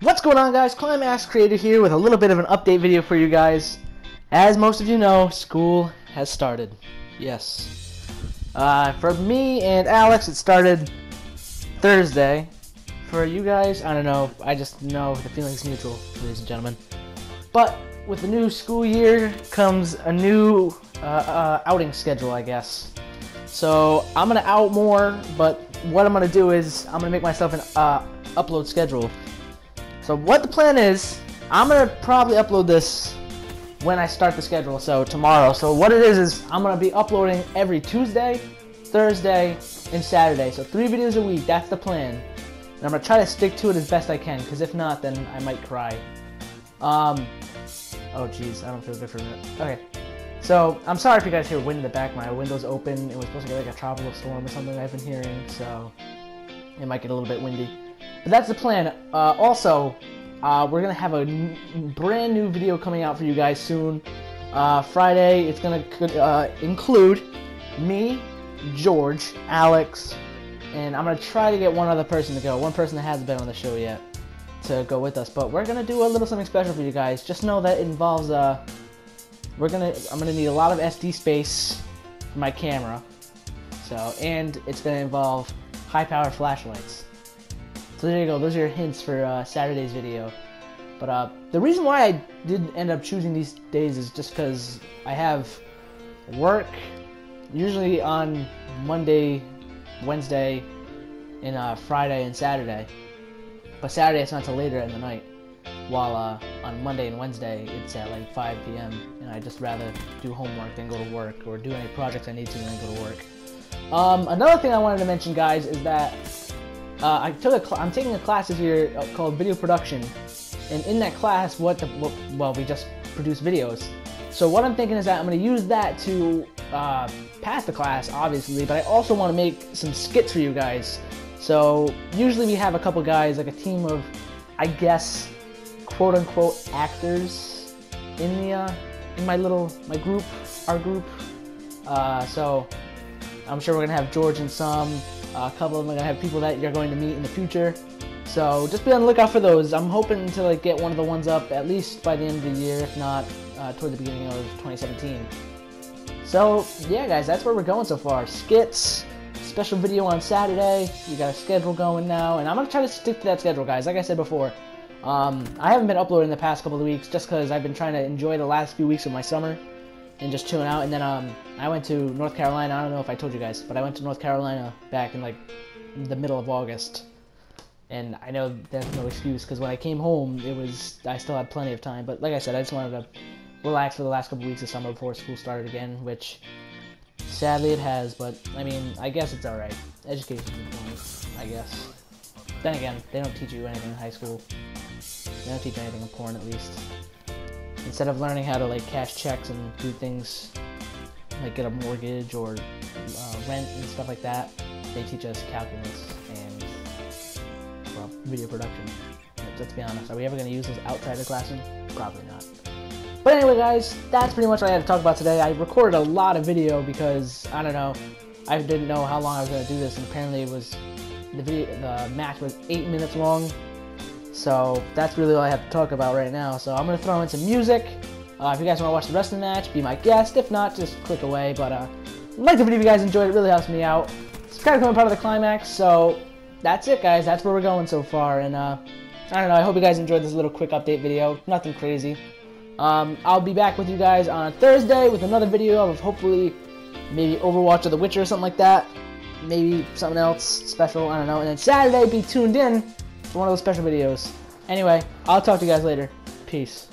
What's going on guys? Climax Creator here with a little bit of an update video for you guys. As most of you know, school has started. Yes. Uh, for me and Alex, it started Thursday. For you guys, I don't know. I just know the feeling's mutual, ladies and gentlemen. But with the new school year comes a new uh, uh, outing schedule, I guess. So I'm gonna out more, but what I'm gonna do is I'm gonna make myself an uh, upload schedule. So what the plan is, I'm gonna probably upload this when I start the schedule, so tomorrow. So what it is is I'm gonna be uploading every Tuesday, Thursday, and Saturday. So three videos a week. That's the plan. And I'm gonna try to stick to it as best I can, because if not, then I might cry. Um. Oh jeez, I don't feel good for a minute. Okay. So I'm sorry if you guys hear wind in the back. My window's open. It was supposed to get like a tropical storm or something I've been hearing, so it might get a little bit windy. But that's the plan. Uh, also, uh, we're gonna have a brand new video coming out for you guys soon. Uh, Friday, it's gonna uh, include me, George, Alex, and I'm gonna try to get one other person to go. One person that hasn't been on the show yet to go with us. But we're gonna do a little something special for you guys. Just know that it involves uh, we're gonna I'm gonna need a lot of SD space for my camera. So and it's gonna involve high power flashlights. So there you go. Those are your hints for uh, Saturday's video. But uh, the reason why I did end up choosing these days is just because I have work usually on Monday, Wednesday, and uh, Friday and Saturday. But Saturday it's not until later in the night. While uh, on Monday and Wednesday it's at like 5 p.m. and I just rather do homework than go to work or do any projects I need to and then go to work. Um, another thing I wanted to mention, guys, is that uh, I took a cl- I'm taking a class this year uh, called video production, and in that class, what the what, well, we just produce videos. So what I'm thinking is that I'm going to use that to uh, pass the class, obviously, but I also want to make some skits for you guys. So usually we have a couple guys, like a team of, I guess, quote unquote actors in the uh, in my little my group, our group. Uh, so I'm sure we're gonna have George and some. Uh, a couple of them are gonna have people that you're going to meet in the future. So just be on the lookout for those. I'm hoping to like get one of the ones up at least by the end of the year, if not uh, toward the beginning of 2017. So yeah, guys, that's where we're going so far. Skits, special video on Saturday. We got a schedule going now, and I'm gonna try to stick to that schedule, guys. Like I said before, um, I haven't been uploading the past couple of weeks just because I've been trying to enjoy the last few weeks of my summer and just chilling out. And then um, I went to North Carolina. I don't know if I told you guys, but I went to North Carolina back in like the middle of August. And I know that's no excuse because when I came home, it was I still had plenty of time. But like I said, I just wanted to relax for the last couple weeks of summer before school started again, which sadly it has. But I mean, I guess it's all right. Education, I guess. Then again, they don't teach you anything in high school. They don't teach anything important, at least instead of learning how to like cash checks and do things like get a mortgage or uh, rent and stuff like that, they teach us calculus and well, video production. Let's be honest, are we ever going to use this outside the classroom? Probably not. But anyway, guys, that's pretty much what I had to talk about today. I recorded a lot of video because I don't know, I didn't know how long I was going to do this, and apparently it was the video, the match was eight minutes long. So that's really all I have to talk about right now. So I'm gonna throw in some music. Uh, if you guys want to watch the rest of the match, be my guest. If not, just click away. But uh, like the video if you guys enjoyed. It really helps me out. It's kind of become part of the climax. So that's it, guys. That's where we're going so far. And uh, I don't know. I hope you guys enjoyed this little quick update video. Nothing crazy. Um, I'll be back with you guys on Thursday with another video of hopefully maybe Overwatch or The Witcher or something like that. Maybe something else special. I don't know. And then Saturday, be tuned in one of those special videos. Anyway, I'll talk to you guys later. Peace.